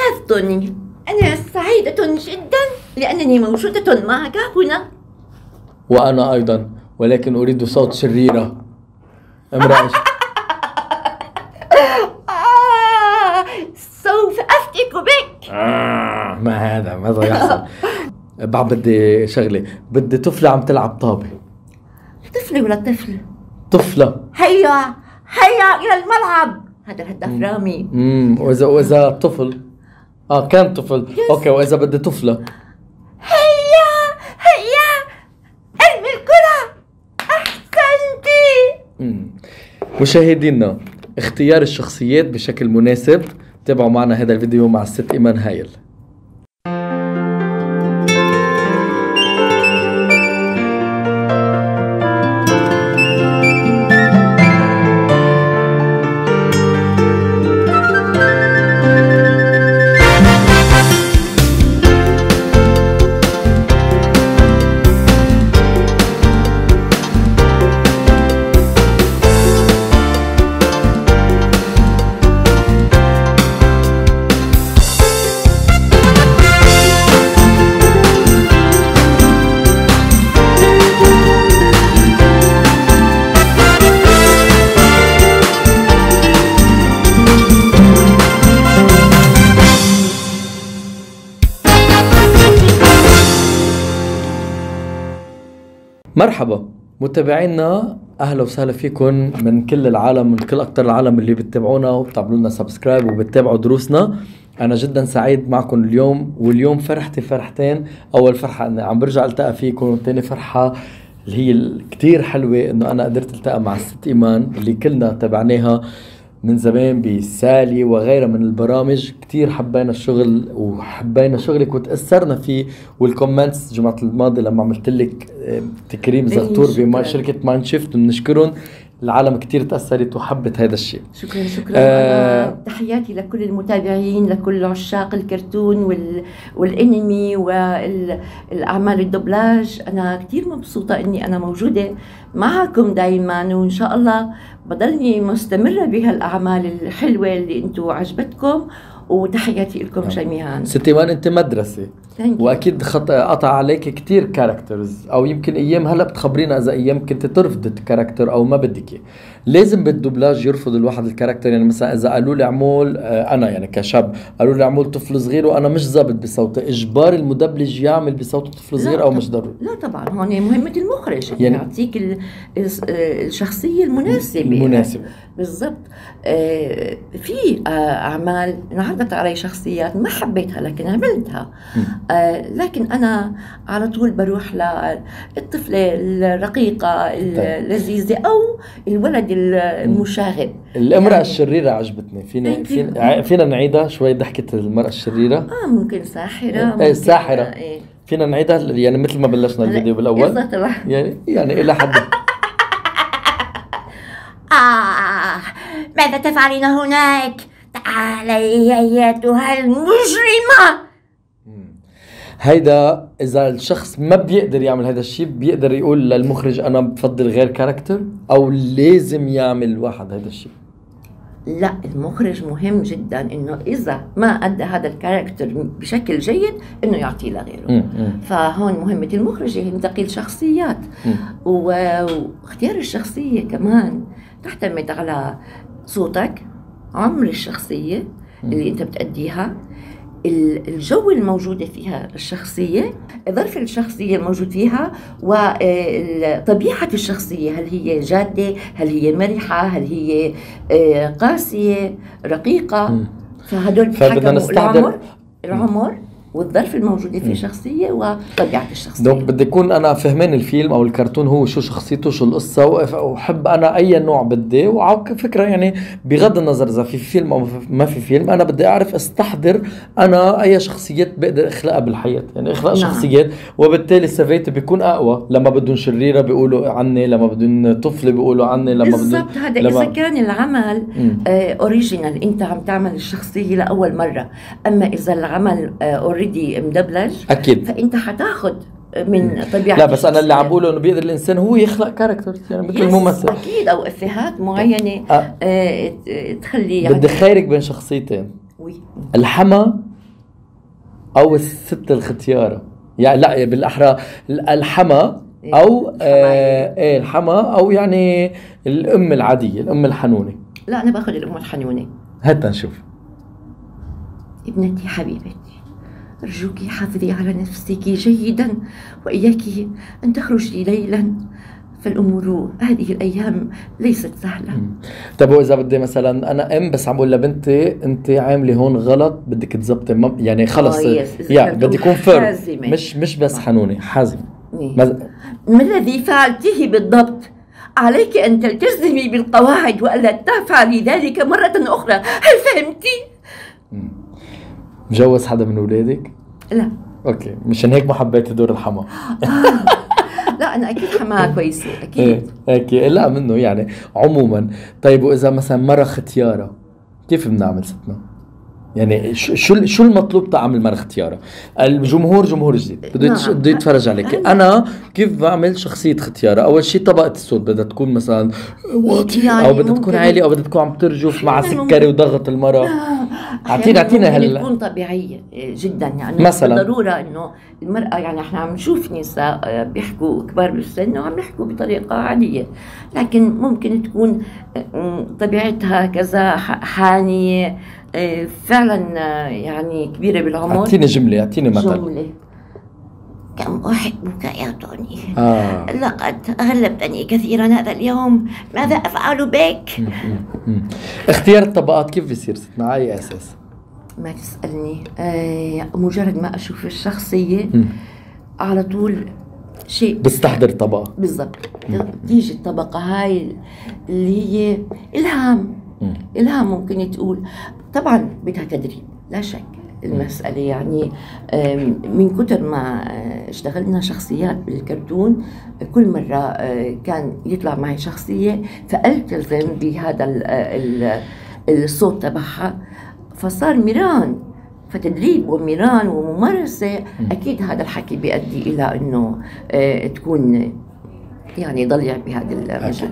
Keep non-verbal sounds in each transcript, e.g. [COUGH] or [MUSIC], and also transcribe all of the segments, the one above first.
أستاذ توني أنا سعيدة جدا لأنني موجودة معك هنا وأنا أيضا ولكن أريد صوت شريرة. امرأة. [LAUGHS] آه سوف أفتك بك. آه ما هذا ماذا يحصل. بعد بدي شغلة بدي طفلة عم تلعب طابة. طفلة ولا طفل؟ طفلة. هيا هيا إلى الملعب. هذا الهداف رامي. امم وإذا وإذا طفل. آه كان طفل. أوكي وإذا بدي طفلة. هيا هيا. أرمي الكرة. أحسنتي مم. مشاهدينا اختيار الشخصيات بشكل مناسب. تابعوا معنا هذا الفيديو مع الست إيمان هايل. مرحبا. متابعينا أهلا وسهلا فيكم من كل العالم من كل أكثر العالم اللي بتتابعونا وبتعملوا لنا سبسكرايب وبتتابعوا دروسنا. أنا جدا سعيد معكم اليوم واليوم فرحتي فرحتين. أول فرحة اني عم برجع ألتقى فيكم وثاني فرحة اللي هي كتير حلوة إنه أنا قدرت ألتقى مع الست إيمان اللي كلنا تابعناها. من زمان بسالي وغيرها من البرامج. كتير حبينا الشغل وحبينا شغلك وتأثرنا فيه. وال comments جمعة الماضي لما عملت لك آه، تكريم إيه، زغطور بما شكراً. شركة مان شيفت بنشكرهم العالم كتير تأثرت وحبت هذا الشيء. شكرا شكرا. آه. تحياتي لكل المتابعين لكل عشاق الكرتون وال... والانمي والأعمال الدبلاج أنا كثير مبسوطة إني أنا موجودة معكم دائما وإن شاء الله بضلني مستمرة بهالأعمال الحلوة اللي أنتم عجبتكم. وتحياتي لكم جميعا. ست ايمان أنت you. وأكيد خط... قطع عليك كتير characters أو يمكن أيام هلأ بتخبرينا إذا أيام كنت ترفض ال character أو ما بدك. لازم بالدوبلاج يرفض الواحد ال character يعني مثلا إذا قالوا لي اعمل آه، أنا يعني كشاب قالوا لي اعمل طفل صغير وأنا مش ظابط بصوتي إجبار المدبلج يعمل بصوته طفل صغير أو مش ضروري. لا طبعا هون مهمة المخرج يعني- يعني يعطيك آه، الشخصية المناسبة. المناسبة. بالضبط. آه، في آه، أعمال انعرضت علي شخصيات ما حبيتها لكن عملتها. آه، لكن أنا على طول بروح للطفلة الرقيقة اللذيذة أو الولد المشاغب. الأمرأة يعني- الشريرة عجبتني. فينا. فينا, فينا نعيدها شوي ضحكة المرأة الشريرة. آه ممكن ساحرة إيه، ممكن ساحرة. آه، إيه. فينا نعيدها يعني مثل ما بلشنا الفيديو بالأول. يعني يعني إلى حد [LAUGHS] آه ماذا تفعلين هناك؟ تعالي أيتها المجرمة هيدا إذا الشخص ما بيقدر يعمل هذا الشيء بيقدر يقول للمخرج أنا بفضل غير character أو لازم يعمل واحد هذا الشيء لا المخرج مهم جدا إنه إذا ما أدى هذا ال character بشكل جيد إنه يعطيه لغيره. فهون مهمة المخرج ينتقي الشخصيات مم. و- واختيار الشخصية كمان تعتمد على صوتك عمر الشخصية اللي انت بتأديها. ال- الجو الموجودة فيها الشخصية ظرف الشخصية الموجود فيها وطبيعة الشخصية هل هي جادة هل هي مرحة هل هي آه، قاسية رقيقة. فهدول فبدنا نستحضر- العمر العمر والظرف الموجودة في الشخصية وطبيعة الشخصية. donc بدي يكون أنا فهمان الفيلم أو الكرتون هو شو شخصيته شو القصة وحب أنا أي نوع بدي وعلى فكرة يعني بغض النظر إذا في فيلم أو ما في فيلم أنا بدي أعرف أستحضر أنا أي شخصيات بقدر اخلقها بالحياة. يعني اخلق نعم. شخصيات وبالتالي سافيتي بيكون أقوى. لما بدهم شريرة بيقولوا عني لما بدهم طفله بيقولوا عني لما بدهم بالضبط هذا لما- اذا كان العمل. original أنت عم تعمل الشخصية لأول مرة. أما إذا العمل already مدبلج أكيد. فأنت حتاخذ من طبيعة لا بس أنا اللي عم. بقوله إنه بيقدر الإنسان هو يخلق character يعني مثل الممثل. أكيد أو إفيهات معينة أه. آه، تخلي يعني بدي خيرك بين شخصيتين. oui. الحما أو الست الختيارة. يعني لا بالأحرى الحما إيه، أو. آه إيه الحما أو يعني الأم العادية الأم الحنونة. لا أنا باخذ الأم الحنونة. هات نشوف ابنتي حبيبتي. أرجوك حافظي على نفسك جيدا وإياك أن تخرجي ليلا فالأمور هذه الأيام ليست سهلة طيب وإذا بدي مثلا أنا أم بس عم بقول لبنتي أنت عاملة هون غلط بدك تزبطي يعني خلص آه، يعني بدي يكون فيرم حازمة. مش مش بس حنونه حازمة إيه. مز- ما الذي فعلته بالضبط؟ عليك أن تلتزمي بالقواعد وألا تفعلي ذلك مرة أخرى هل فهمتي؟ مجوز حدا من اولادك؟ لا. أوكي مشان هيك ما حبيتي دور الحما لا أنا أكيد حماها [LAUGHS] كويسة إيه أكيد أكيد لا منه يعني عموما. طيب وإذا مثلا مرة ختيارة كيف بنعمل ستنا؟ يعني شو شو المطلوب تعمل مره ختياره؟ الجمهور جمهور جديد بده نعم. بده يتفرج عليك. أنا كيف بعمل شخصيه ختياره؟ أول شيء طبقة الصوت بدها تكون مثلا واطية يعني أو بدها تكون عالية أو بدها تكون عم ترجف مع أحياناً سكري وضغط المرأة. اعطينا أحياناً اعطينا هال تكون طبيعية جدا. يعني مثلاً؟ بالضرورة إنه المرأة يعني إحنا عم نشوف نساء آه، بيحكوا كبار بالسن وعم يحكوا بطريقة عادية. لكن ممكن تكون آه، طبيعتها كذا ح- حانية آه، فعلا آه، يعني كبيرة بالعمر. أعطيني جملة أعطيني مثل. جملة. كم أحبك يا توني آه. لقد غلبتني كثيرا هذا اليوم. ماذا أفعل بك؟ اختيار الطبقات كيف بيصير؟ على أي أساس؟ ما تسألني. آه مجرد ما أشوف الشخصية. على طول شيء. بستحضر طبقة. بالضبط. تيجي الطبقة هاي اللي هي إلهام. إلهام ممكن تقول. طبعا بدها تدريب لا شك. المسألة يعني من كتر ما آه، اشتغلنا شخصيات بالكرتون كل مرة آه، كان يطلع معي شخصية فألتزم بهذا ال- الصوت تبعها. فصار ميران. فتدريب وميران وممارسة أكيد هذا الحكي بيؤدي إلى أنه آه، تكون يعني ضليع بهذا المجال.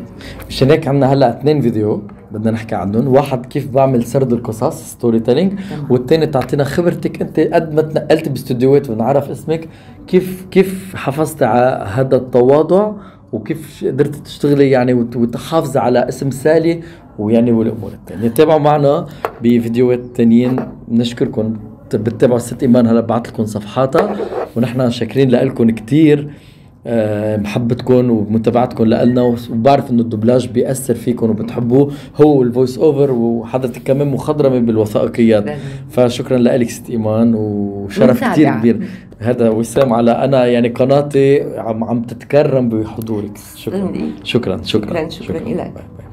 مشان هيك عندنا هلأ اثنين فيديو. بدنا نحكي عنهم، واحد كيف بعمل سرد القصص storytelling،. والثاني تعطينا خبرتك أنت قد ما تنقلت باستديوهات ونعرف اسمك. كيف كيف حافظتي على هذا التواضع؟ وكيف قدرت تشتغلي يعني وت- وتحافظي على اسم سالي؟ ويعني والأمور الثانية، تابعوا معنا بفيديوهات ثانيين بنشكركم بتتابعوا الست إيمان. هلا بعت لكم صفحاتها. ونحن شاكرين لكم كثير محبتكم ومتابعتكم لنا وبعرف إنه الدبلاج بيأثر فيكم وبتحبوه هو ال voice over وحضرتك كمان مخضرمة بالوثائقيات. فشكرا لك ست إيمان وشرف. كثير كبير هذا وسام على أنا يعني قناتي عم عم تتكرم بحضورك شكرا تسلم لي. شكرا شكرا شكراً- شكراً إلك. bye.